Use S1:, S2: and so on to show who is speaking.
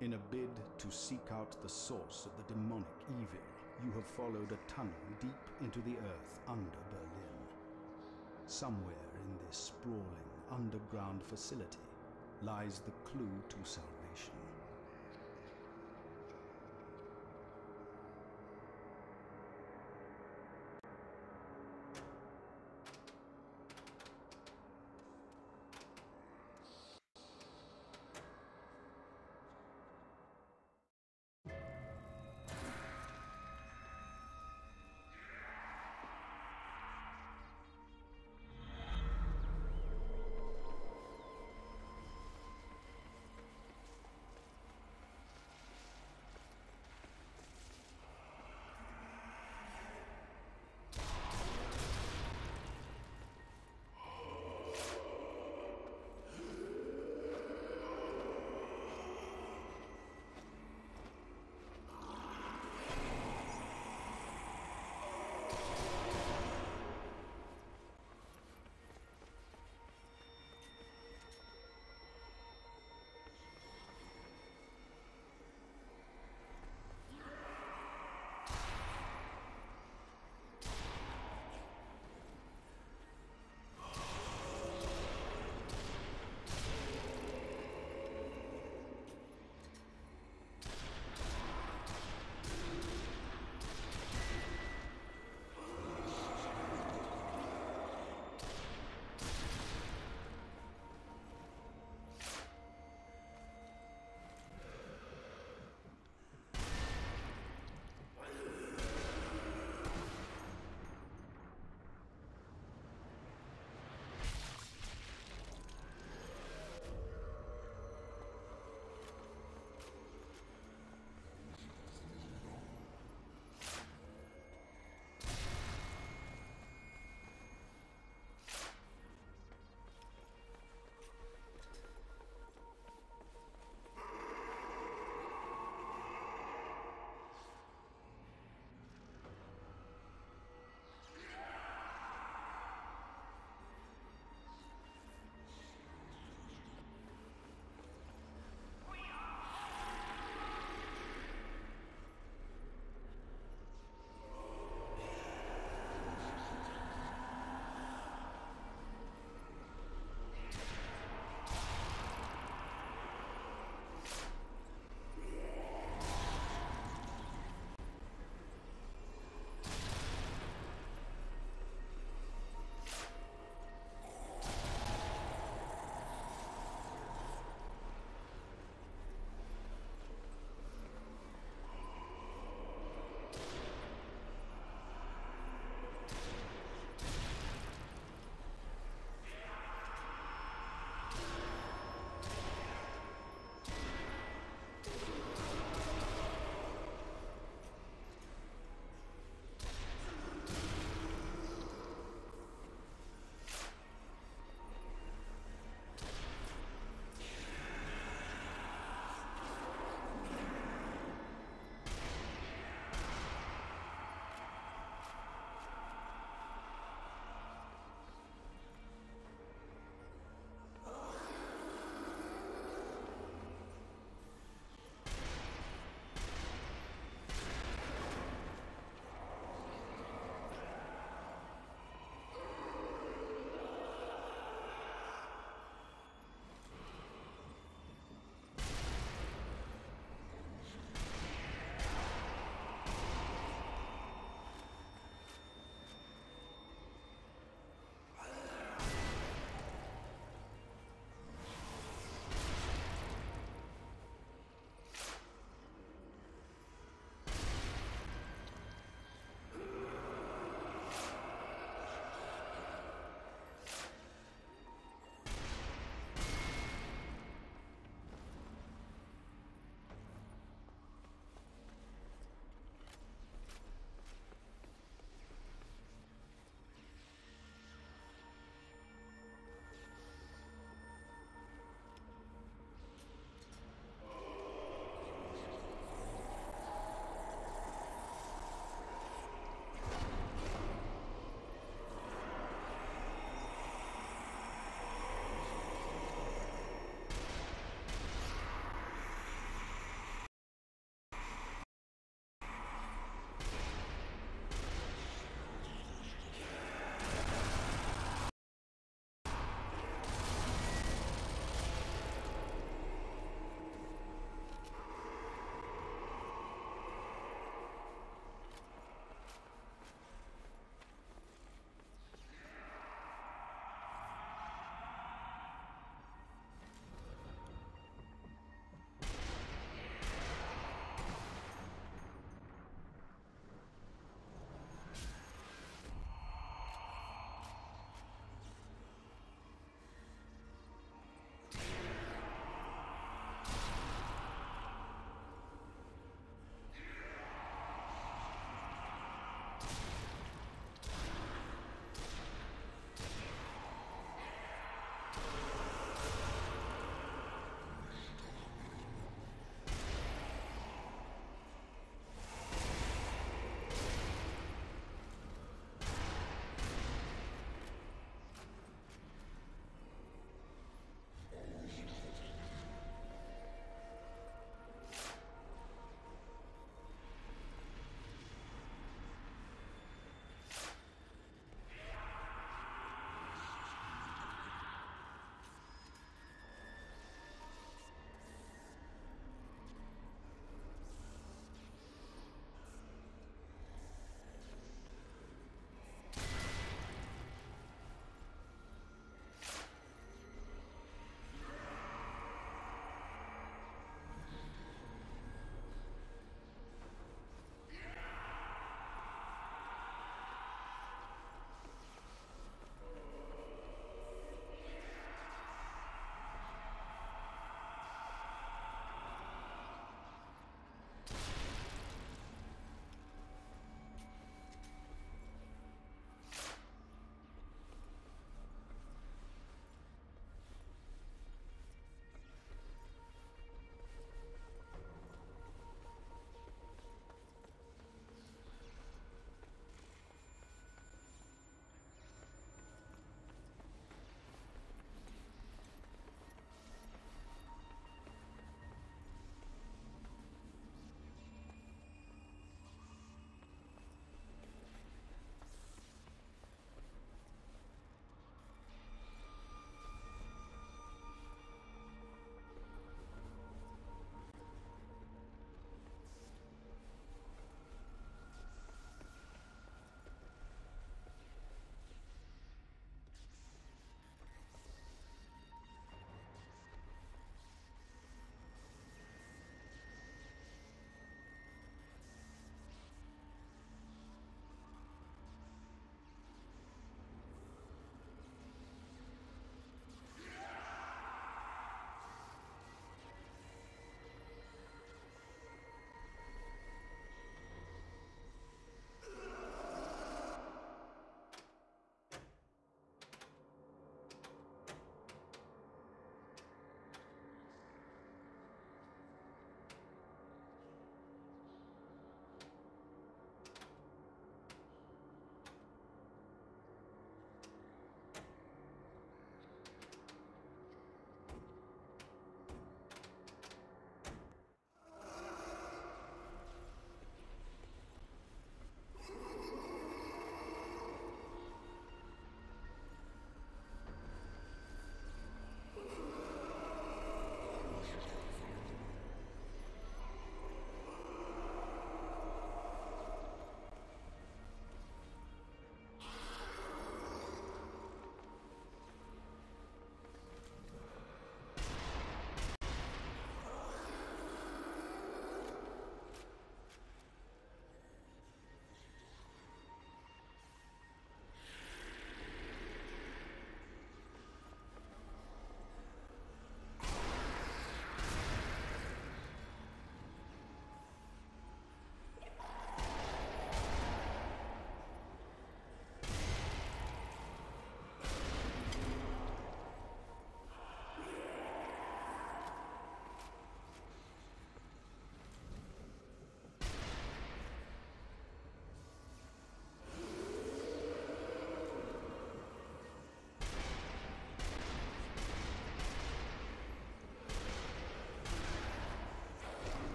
S1: In a bid to seek out the source of the demonic evil, you have followed a tunnel deep into the earth under Berlin. Somewhere in this sprawling underground facility lies the clue to salvation.